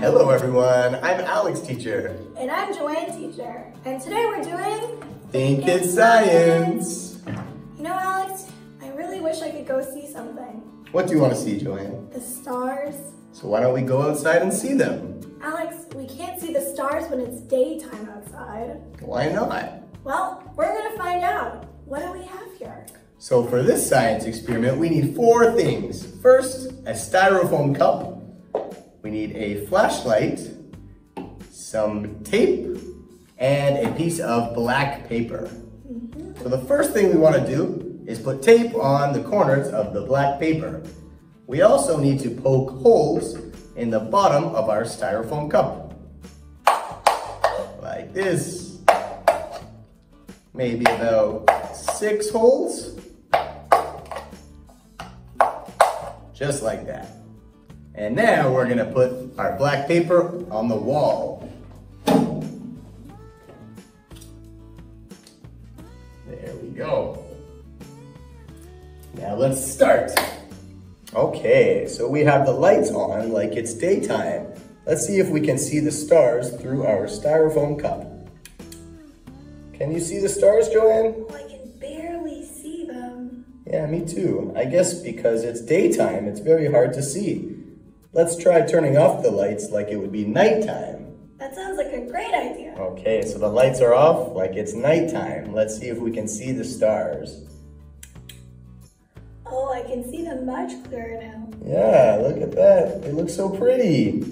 Hello everyone, I'm Alex teacher. And I'm Joanne teacher. And today we're doing Think It's Science. You know Alex, I really wish I could go see something. What do you want to see, Joanne? The stars. So why don't we go outside and see them? Alex, we can't see the stars when it's daytime outside. Why not? Well, we're gonna find out. What do we have here? So for this science experiment, we need four things. First, a styrofoam cup. We need a flashlight, some tape, and a piece of black paper. So the first thing we want to do is put tape on the corners of the black paper. We also need to poke holes in the bottom of our styrofoam cup. Like this. Maybe about six holes. Just like that. And now we're gonna put our black paper on the wall. There we go. Now let's start. Okay, so we have the lights on like it's daytime. Let's see if we can see the stars through our styrofoam cup. Can you see the stars, Joanne? Oh, I can barely see them. Yeah, me too. I guess because it's daytime, it's very hard to see. Let's try turning off the lights like it would be nighttime. That sounds like a great idea. Okay, so the lights are off like it's nighttime. Let's see if we can see the stars. Oh, I can see them much clearer now. Yeah, look at that. They look so pretty.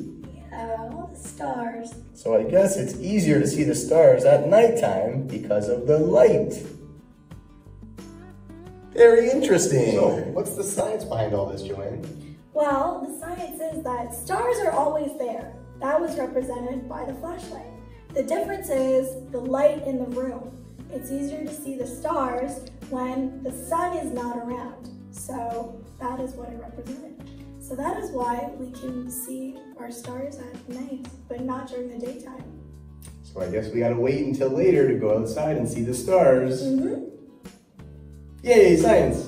Yeah, all the stars. So I guess it's easier to see the stars at nighttime because of the light. Very interesting. So, what's the science behind all this, Joanne? Well, the science is that stars are always there. That was represented by the flashlight. The difference is the light in the room. It's easier to see the stars when the sun is not around. So that is what it represented. So that is why we can see our stars at night, but not during the daytime. So I guess we gotta wait until later to go outside and see the stars. Mm -hmm. Yay, science!